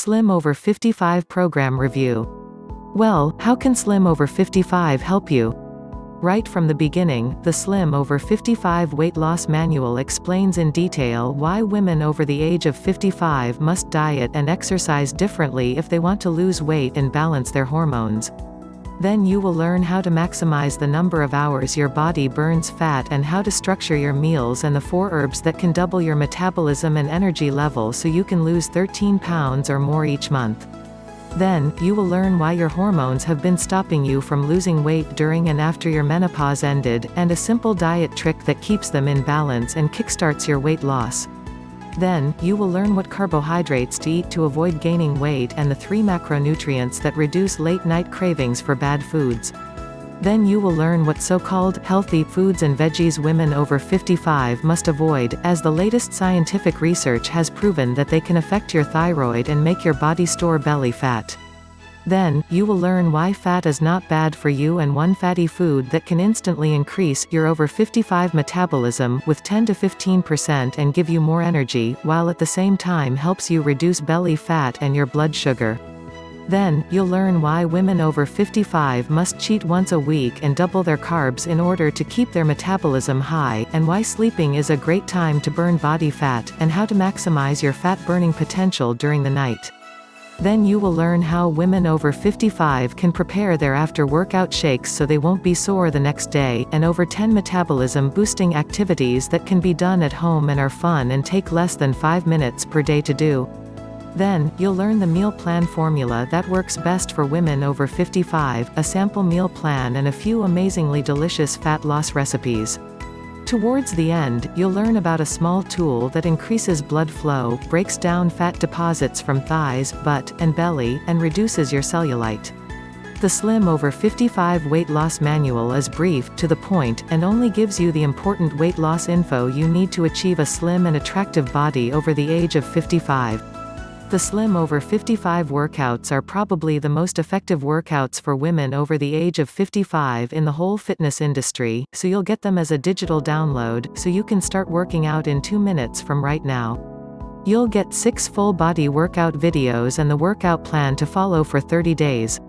Slim Over 55 Program Review. Well, how can Slim Over 55 help you? Right from the beginning, the Slim Over 55 Weight Loss Manual explains in detail why women over the age of 55 must diet and exercise differently if they want to lose weight and balance their hormones. Then you will learn how to maximize the number of hours your body burns fat and how to structure your meals and the four herbs that can double your metabolism and energy level so you can lose 13 pounds or more each month. Then, you will learn why your hormones have been stopping you from losing weight during and after your menopause ended, and a simple diet trick that keeps them in balance and kickstarts your weight loss. Then, you will learn what carbohydrates to eat to avoid gaining weight and the three macronutrients that reduce late-night cravings for bad foods. Then you will learn what so-called healthy foods and veggies women over 55 must avoid, as the latest scientific research has proven that they can affect your thyroid and make your body store belly fat. Then, you will learn why fat is not bad for you and one fatty food that can instantly increase your over 55 metabolism with 10 to 15% and give you more energy, while at the same time helps you reduce belly fat and your blood sugar. Then, you'll learn why women over 55 must cheat once a week and double their carbs in order to keep their metabolism high, and why sleeping is a great time to burn body fat, and how to maximize your fat burning potential during the night. Then you will learn how women over 55 can prepare their after-workout shakes so they won't be sore the next day, and over 10 metabolism-boosting activities that can be done at home and are fun and take less than 5 minutes per day to do. Then, you'll learn the meal plan formula that works best for women over 55, a sample meal plan and a few amazingly delicious fat loss recipes. Towards the end, you'll learn about a small tool that increases blood flow, breaks down fat deposits from thighs, butt, and belly, and reduces your cellulite. The Slim Over 55 Weight Loss Manual is brief, to the point, and only gives you the important weight loss info you need to achieve a slim and attractive body over the age of 55. The Slim Over 55 workouts are probably the most effective workouts for women over the age of 55 in the whole fitness industry, so you'll get them as a digital download, so you can start working out in 2 minutes from right now. You'll get 6 full body workout videos and the workout plan to follow for 30 days.